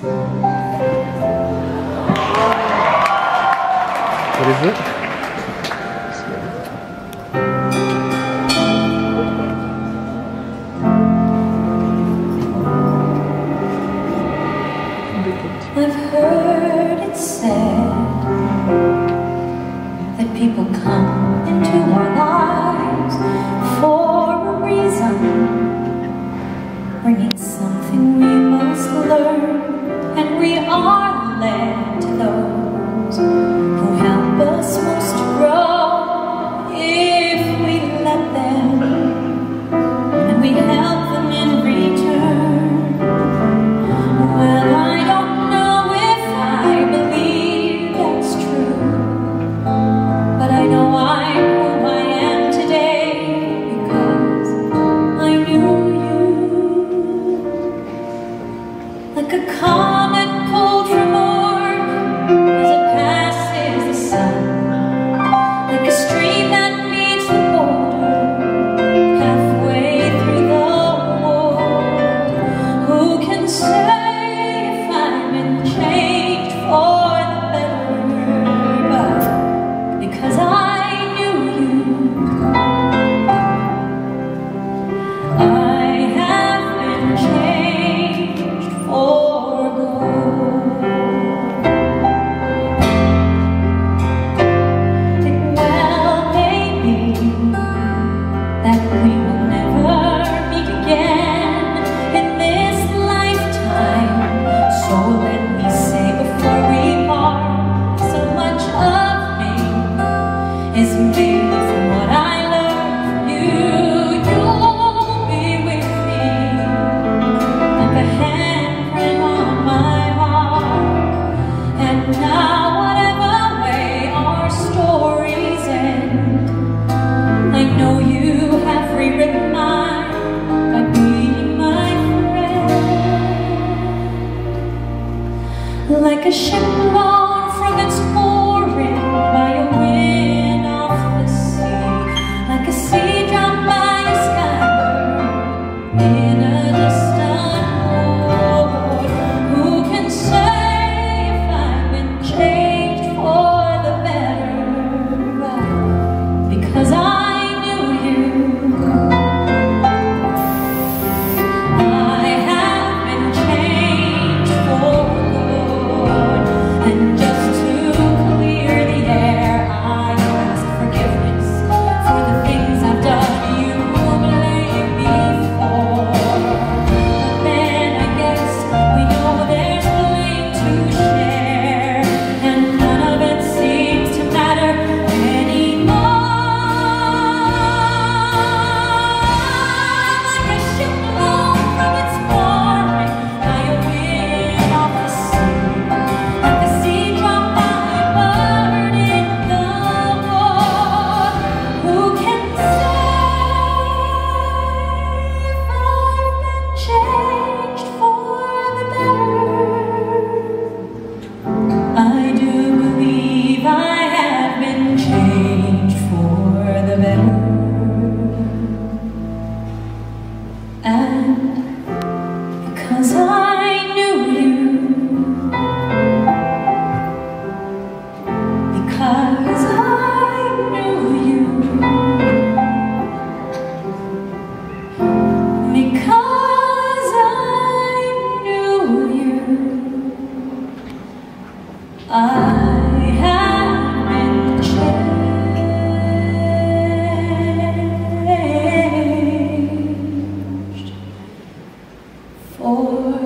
What is it? I've heard it said that people come into our lives 星光 for